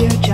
you